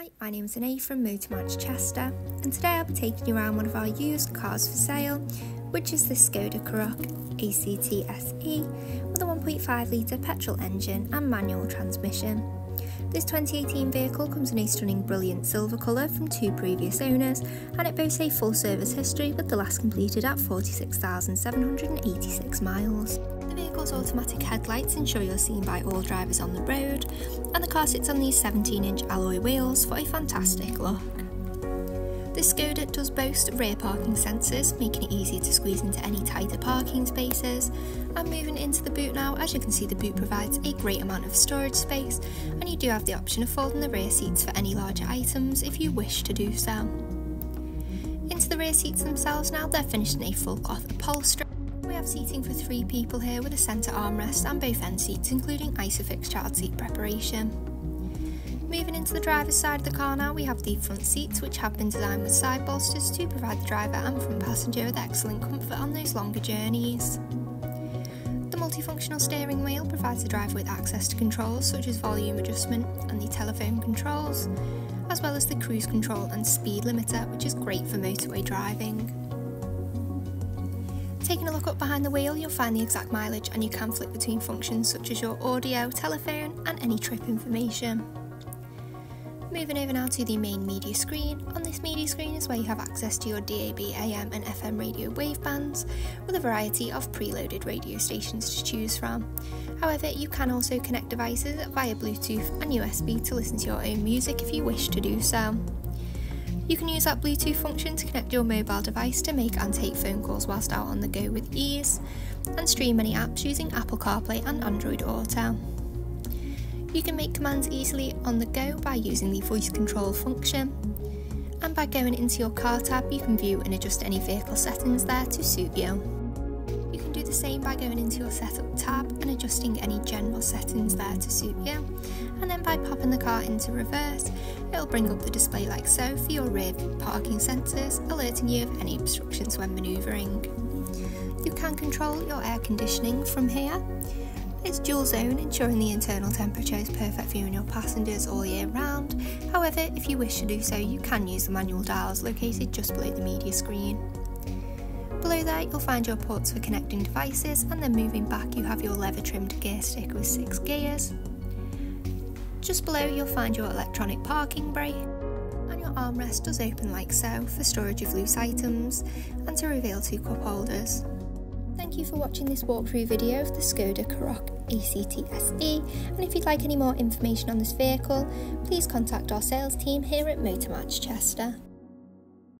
Hi, my name is Anae from Motormatch Chester, and today I'll be taking you around one of our used cars for sale, which is the Skoda Karoq ACT SE with a 1.5 litre petrol engine and manual transmission. This 2018 vehicle comes in a stunning brilliant silver colour from two previous owners, and it boasts a full service history with the last completed at 46,786 miles. The vehicle's automatic headlights ensure you're seen by all drivers on the road, and the car sits on these 17 inch alloy wheels for a fantastic look. This Skoda does boast rear parking sensors, making it easy to squeeze into any tighter parking spaces. And moving into the boot now, as you can see the boot provides a great amount of storage space and you do have the option of folding the rear seats for any larger items if you wish to do so. Into the rear seats themselves now, they're finished in a full cloth upholstery we have seating for three people here with a centre armrest and both end seats including Isofix child seat preparation. Moving into the driver's side of the car now, we have the front seats which have been designed with side bolsters to provide the driver and front passenger with excellent comfort on those longer journeys. The multifunctional steering wheel provides the driver with access to controls such as volume adjustment and the telephone controls, as well as the cruise control and speed limiter which is great for motorway driving. Taking a look up behind the wheel, you'll find the exact mileage and you can flick between functions such as your audio, telephone and any trip information. Moving over now to the main media screen. On this media screen is where you have access to your DAB, AM and FM radio wavebands with a variety of preloaded radio stations to choose from. However, you can also connect devices via Bluetooth and USB to listen to your own music if you wish to do so. You can use that Bluetooth function to connect your mobile device to make and take phone calls whilst out on the go with ease, and stream many apps using Apple CarPlay and Android Auto. You can make commands easily on the go by using the voice control function, and by going into your car tab you can view and adjust any vehicle settings there to suit you. You can do the same by going into your setup tab and adjusting any general settings there to suit you, and then by popping the car into reverse It'll bring up the display like so for your rear parking sensors, alerting you of any obstructions when manoeuvring. You can control your air conditioning from here. It's dual zone, ensuring the internal temperature is perfect for you and your passengers all year round. However, if you wish to do so, you can use the manual dials located just below the media screen. Below that, you'll find your ports for connecting devices, and then moving back, you have your leather trimmed gear stick with six gears. Just below you'll find your electronic parking brake and your armrest does open like so for storage of loose items and to reveal two cup holders. Thank you for watching this walkthrough video of the Skoda Karoq ACT SE and if you'd like any more information on this vehicle please contact our sales team here at Motormatch Chester.